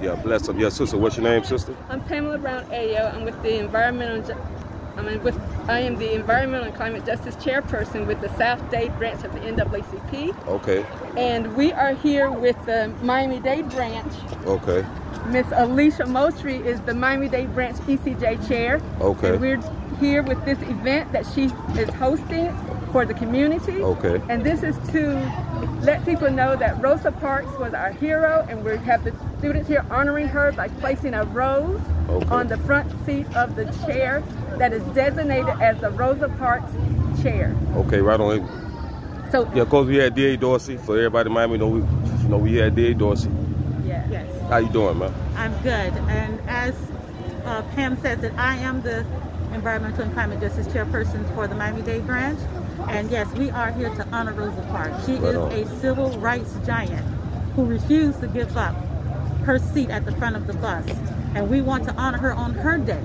Yeah, bless up. Yeah, sister, what's your name, sister? I'm Pamela Brown Ayo. I'm with the environmental. I mean, with I am the environmental and climate justice chairperson with the South Dade branch of the NAACP. Okay. And we are here with the Miami Dade branch. Okay. Miss Alicia Moultrie is the Miami Dade branch ECJ chair. Okay. And we're here with this event that she is hosting for the community. Okay. And this is to let people know that Rosa Parks was our hero and we have the students here honoring her by placing a rose okay. on the front seat of the chair that is designated as the Rosa Parks chair. Okay, right on. So yeah, cause we had D.A. Dorsey. For everybody in Miami know we you know we had D.A. Dorsey. Yeah. Yes. How you doing, man? I'm good. And as uh, Pam says that I am the Environmental and Climate Justice Chairperson for the Miami-Dade branch. And yes, we are here to honor Rosa Parks. She right is on. a civil rights giant who refused to give up her seat at the front of the bus. And we want to honor her on her day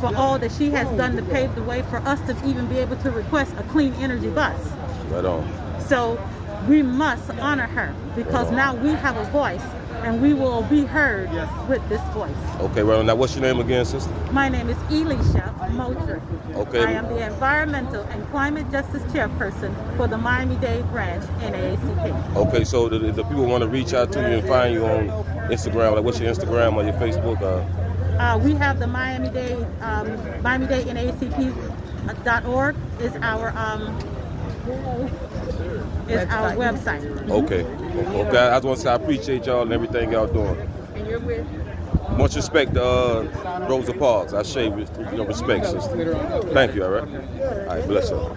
for all that she has done to pave the way for us to even be able to request a clean energy bus. Right on. So we must honor her because now we have a voice and we will be heard with this voice. Okay, well, now what's your name again, sister? My name is Elisha Moultrie. Okay. I am the Environmental and Climate Justice Chairperson for the Miami-Dade branch NAACP. Okay, so the, the people want to reach out to you and find you on Instagram, like what's your Instagram or your Facebook? Uh? Uh, we have the Miami-Dade, um, Miami-Dade NAACP.org is our um, is our website. Okay. Okay. I just want to say I appreciate y'all and everything y'all doing. And you're with? Much respect to uh, Rosa Parks. I say, with you know, respect, sister. Thank you, all right? All right, bless her.